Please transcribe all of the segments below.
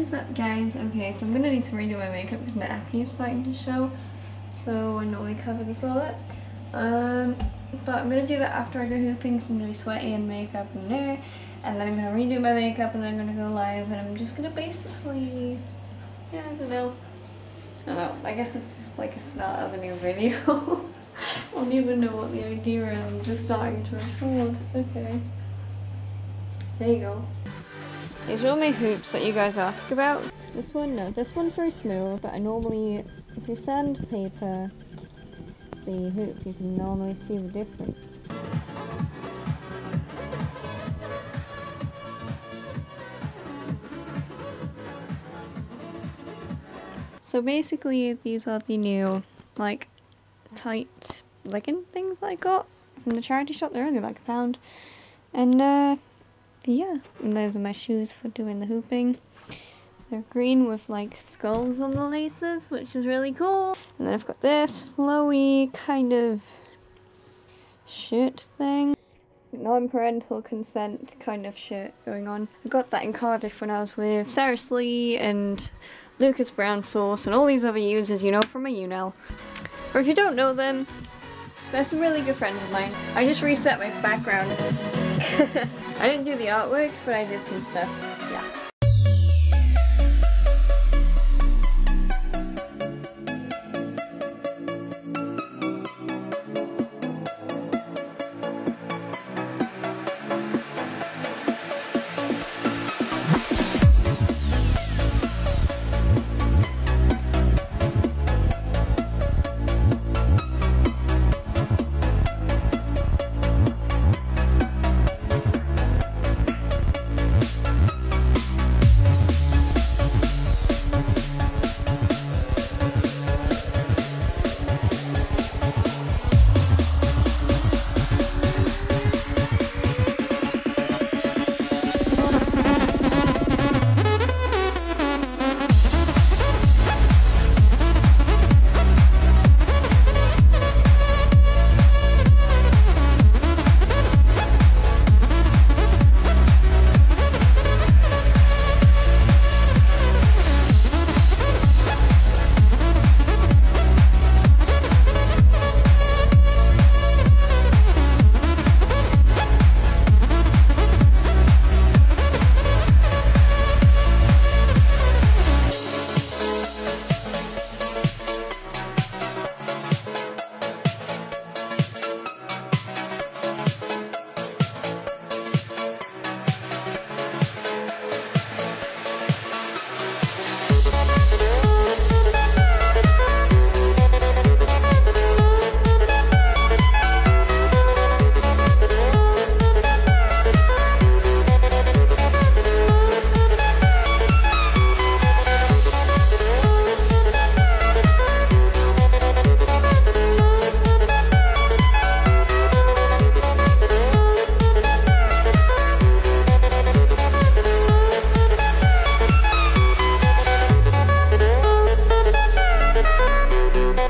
is up guys? Okay, so I'm gonna need to redo my makeup because my acne is starting to show. So I normally cover this all up. Um, but I'm gonna do that after I go hooping because I'm gonna be sweaty and makeup and hair. And then I'm gonna redo my makeup and then I'm gonna go live and I'm just gonna basically, yeah, I don't know. I don't know, I guess it's just like a start of a new video. I don't even know what the idea is, I'm just starting to record. Okay. There you go. These are all my hoops that you guys ask about. This one, no, this one's very smooth, but I normally, if you sandpaper the hoop, you can normally see the difference. So basically, these are the new, like, tight legging things I got from the charity shop. They're only like a pound. And, uh, yeah, and those are my shoes for doing the hooping. They're green with like skulls on the laces, which is really cool. And then I've got this flowy kind of shirt thing. Non-parental consent kind of shirt going on. I got that in Cardiff when I was with Sarah Slee and Lucas Brown Sauce and all these other users you know from my YouNow. Or if you don't know them, they're some really good friends of mine. I just reset my background. I didn't do the artwork, but I did some stuff. Yeah.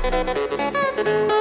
Well,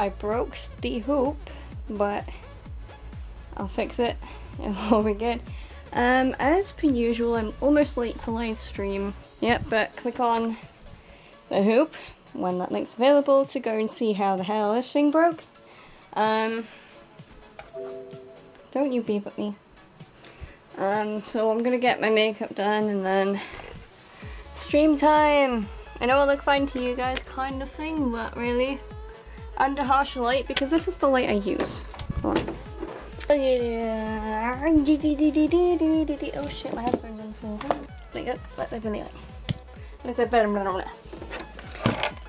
I broke the hoop, but I'll fix it. It'll be good. Um, as per usual, I'm almost late for live stream. Yep, but click on the hoop when that link's available to go and see how the hell this thing broke. Um, don't you beep at me. Um, so I'm gonna get my makeup done and then stream time. I know I look fine to you guys kind of thing, but really under harsh light because this is the light I use. Oh shit, my headphones on full. There you go. Let them anyway. Let them better.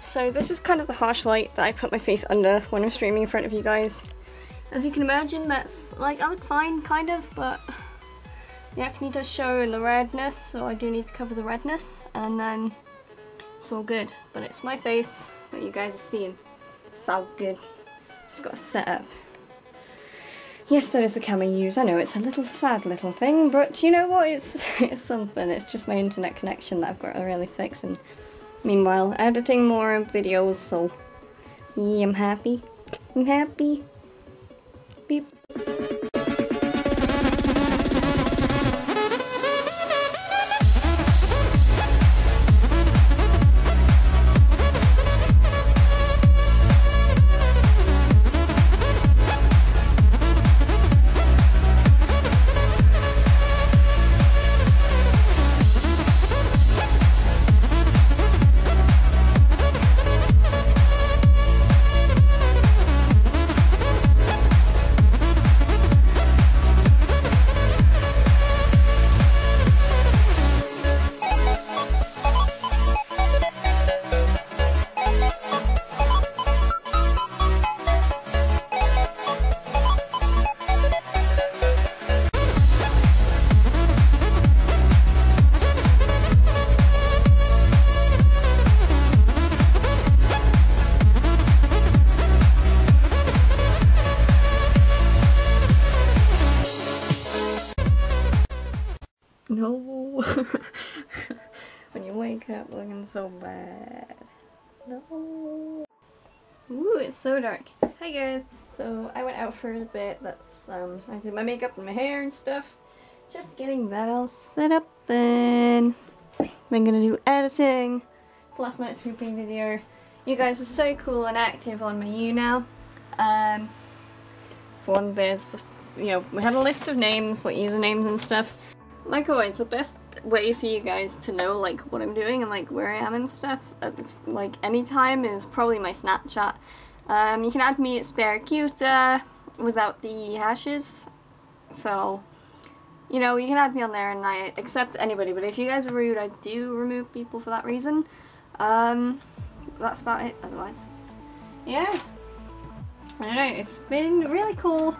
So this is kind of the harsh light that I put my face under when I'm streaming in front of you guys. As you can imagine, that's like I look fine, kind of, but the acne does show in the redness, so I do need to cover the redness, and then it's all good. But it's my face that you guys are seeing. It's all good. Just got to set up. Yes, there is the camera use. I know it's a little sad little thing, but you know what? It's it's something. It's just my internet connection that I've got to really fix. And meanwhile, editing more videos. So yeah, I'm happy. I'm happy. Beep. No. when you wake up looking so bad. No. Ooh, it's so dark. Hi guys. So I went out for a bit. That's um I did my makeup and my hair and stuff. Just getting that all set up and then gonna do editing last night's hooping video. You guys are so cool and active on my YouNow. Um for one there's you know, we had a list of names, like usernames and stuff. Like always, the best way for you guys to know like what I'm doing and like where I am and stuff at this, like anytime is probably my Snapchat. Um, you can add me at Sparacuta without the hashes. So, you know, you can add me on there and I accept anybody, but if you guys are rude, I do remove people for that reason. Um, that's about it otherwise. Yeah. I don't know, it's been really cool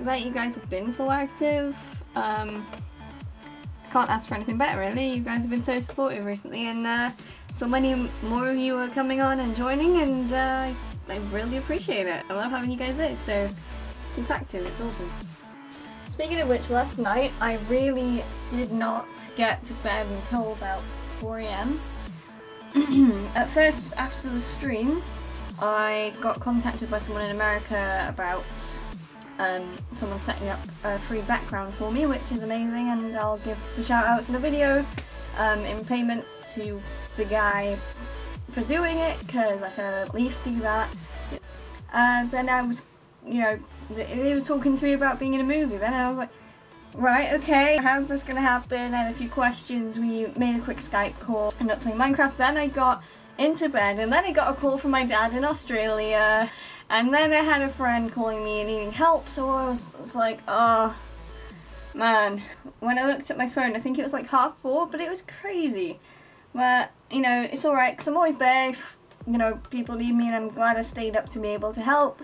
that you guys have been so active. Um, can't ask for anything better really. You guys have been so supportive recently and uh, so many more of you are coming on and joining and uh, I really appreciate it. I love having you guys there so keep active, it's awesome. Speaking of which, last night I really did not get to bed until about 4am. At first, after the stream, I got contacted by someone in America about um, someone setting up a free background for me, which is amazing, and I'll give the shout outs in the video um, in payment to the guy for doing it, because I said I'd at least do that. And then I was, you know, he was talking to me about being in a movie, then I was like, right, okay, how's this gonna happen? I had a few questions, we made a quick Skype call, ended up playing Minecraft, then I got into bed, and then I got a call from my dad in Australia, and then I had a friend calling me and needing help, so I was, was like, oh, man. When I looked at my phone, I think it was like half four, but it was crazy. But, you know, it's alright, because I'm always there if, you know, people need me, and I'm glad I stayed up to be able to help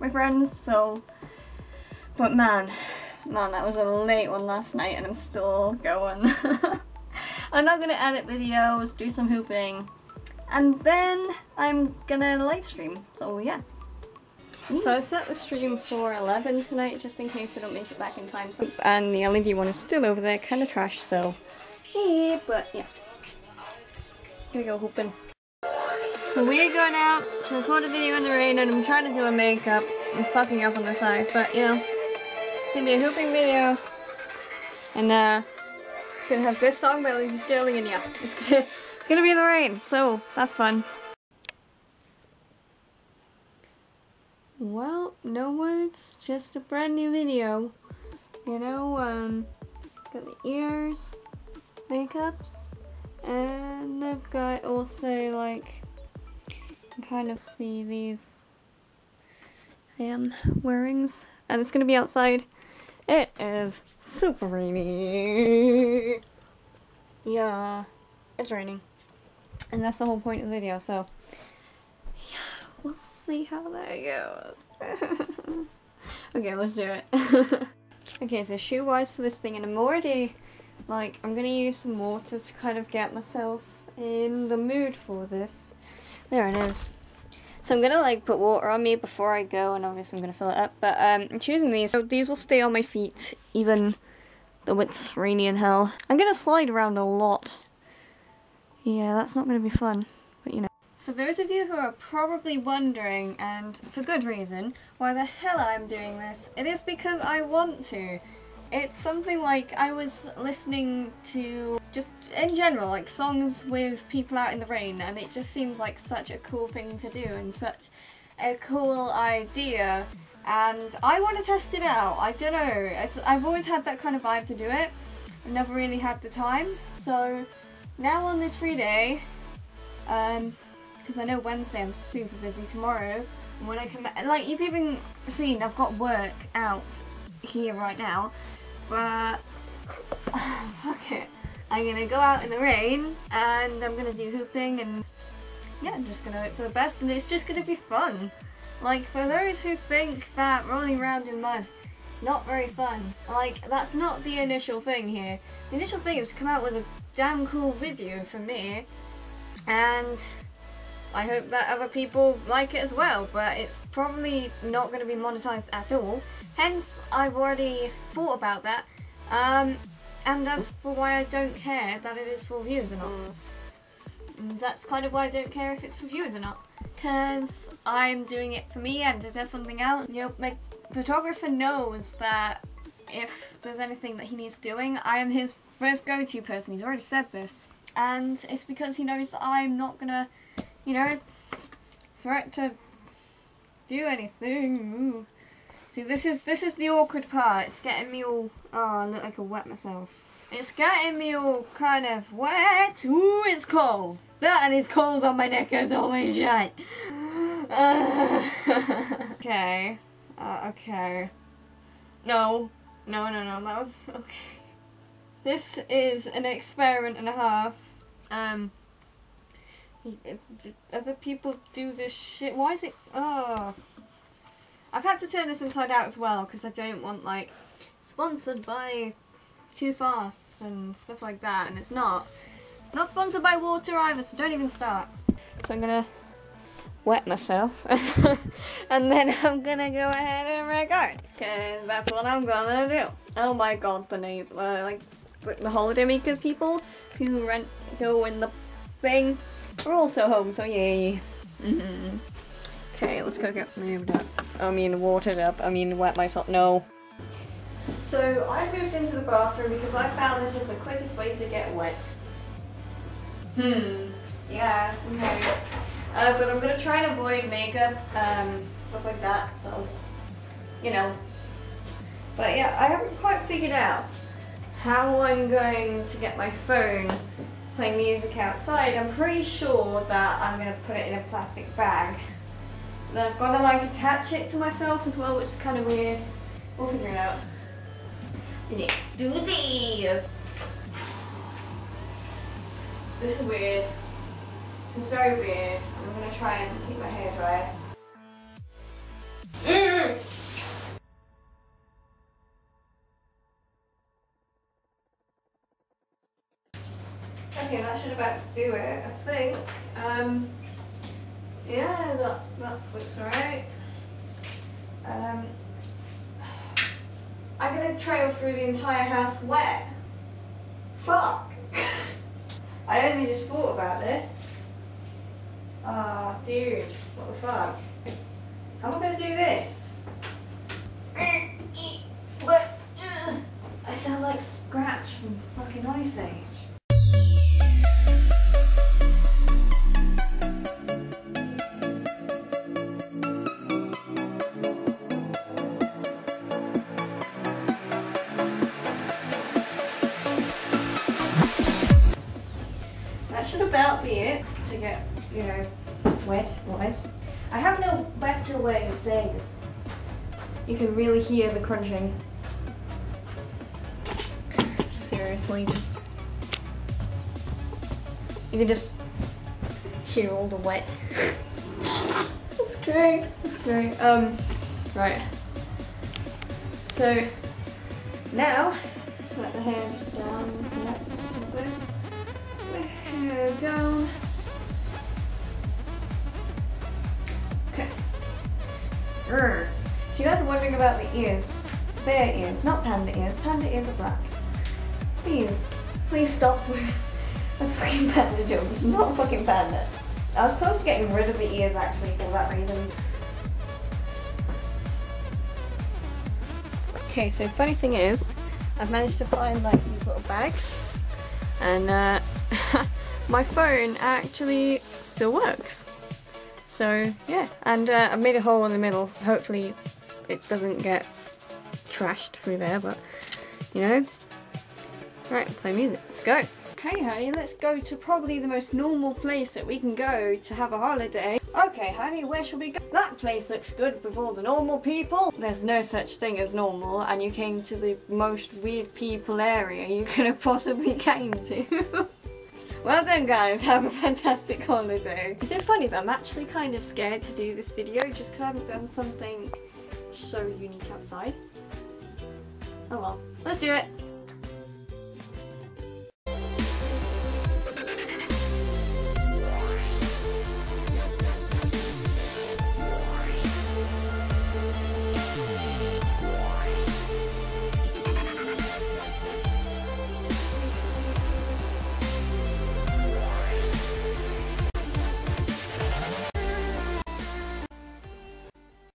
my friends, so... But man, man, that was a late one last night, and I'm still going. I'm not to edit videos, do some hooping, and then I'm gonna live stream, so yeah. So I set the stream for 11 tonight, just in case I don't make it back in time. And the LED one is still over there, kind of trash, so... Yeah, but yeah. Here we go, hooping. So we're going out to record a video in the rain, and I'm trying to do a makeup. I'm fucking up on the side, but you know. It's gonna be a hooping video. And uh, it's gonna have this song by Lindsey Stirling, and yeah, it's gonna, it's gonna be in the rain, so that's fun. Well, no words, just a brand new video. You know, um, got the ears, makeups, and I've got also like, kind of see these um, wearings, and it's gonna be outside. It is super rainy. Yeah, it's raining. And that's the whole point of the video, so yeah, we'll see how that goes. okay, let's do it. okay, so shoe wise for this thing, and I'm already like, I'm gonna use some water to kind of get myself in the mood for this. There it is. So I'm gonna like put water on me before I go, and obviously I'm gonna fill it up. But um, I'm choosing these, so these will stay on my feet even though it's rainy in hell. I'm gonna slide around a lot. Yeah, that's not gonna be fun. For those of you who are probably wondering, and for good reason, why the hell I'm doing this, it is because I want to. It's something like I was listening to just in general like songs with people out in the rain and it just seems like such a cool thing to do and such a cool idea and I want to test it out. I don't know. It's, I've always had that kind of vibe to do it. I've never really had the time. So now on this free day, um, because I know Wednesday I'm super busy tomorrow. And when I come back, like you've even seen, I've got work out here right now. But, fuck it. I'm gonna go out in the rain and I'm gonna do hooping and yeah, I'm just gonna hope for the best and it's just gonna be fun. Like, for those who think that rolling around in mud is not very fun, like, that's not the initial thing here. The initial thing is to come out with a damn cool video for me and I hope that other people like it as well, but it's probably not going to be monetized at all. Hence, I've already thought about that. Um, and as for why I don't care that it is for views or not. Mm. That's kind of why I don't care if it's for views or not. Because I'm doing it for me and to test something out. You know, my photographer knows that if there's anything that he needs doing, I am his first go-to person. He's already said this. And it's because he knows that I'm not gonna you know, threat to do anything. Ooh. See, this is this is the awkward part. It's getting me all. Oh, I look like I wet myself. It's getting me all kind of wet. Ooh, it's cold. That is cold on my neck as always shut. Uh, okay. Uh, okay. No. No, no, no. That was okay. This is an experiment and a half. Um. Other people do this shit. Why is it? Oh. I've had to turn this inside out as well because I don't want like sponsored by Too Fast and stuff like that, and it's not. Not sponsored by water either, so don't even start. So I'm gonna wet myself and then I'm gonna go ahead and record because that's what I'm gonna do. Oh my god, the uh, like the holiday makers people who rent go in the thing we're also home, so yay. Mm -hmm. Okay, let's go get moved up. I mean, watered up. I mean, wet myself. No. So, I moved into the bathroom because I found this is the quickest way to get wet. Hmm. Yeah, okay. Uh, but I'm gonna try and avoid makeup, um, stuff like that, so, you know. But yeah, I haven't quite figured out how I'm going to get my phone playing music outside, I'm pretty sure that I'm going to put it in a plastic bag. Then I've got to like attach it to myself as well, which is kind of weird. We'll figure it out. Let's do this! This is weird. This is very weird. I'm going to try and keep my hair dry. About do it, I think. Um, yeah, that, that looks alright. Um, I'm gonna trail through the entire house wet. Fuck! I only just thought about this. Ah, oh, dude, what the fuck? How am I gonna do this? I sound like Scrat from fucking Ice Age. About be it to get, you know, wet wise. I have no better way of saying this. You can really hear the crunching. seriously, just you can just hear all the wet. That's great. That's great. Um, right. So now let the hair down. Yep, wondering about the ears, bear ears, not panda ears. Panda ears are black. Please, please stop with the fucking panda joke. It's not fucking panda. I was close to getting rid of the ears actually for that reason. Okay, so funny thing is, I've managed to find like these little bags, and uh, my phone actually still works. So yeah, and uh, I made a hole in the middle. Hopefully, it doesn't get trashed through there, but you know. Right, play music. Let's go. Hey honey, let's go to probably the most normal place that we can go to have a holiday. Okay honey, where should we go? That place looks good with all the normal people. There's no such thing as normal and you came to the most weird people area you could have possibly came to. well done guys, have a fantastic holiday. Is it funny that I'm actually kind of scared to do this video just because I haven't done something so unique outside? Oh well, let's do it.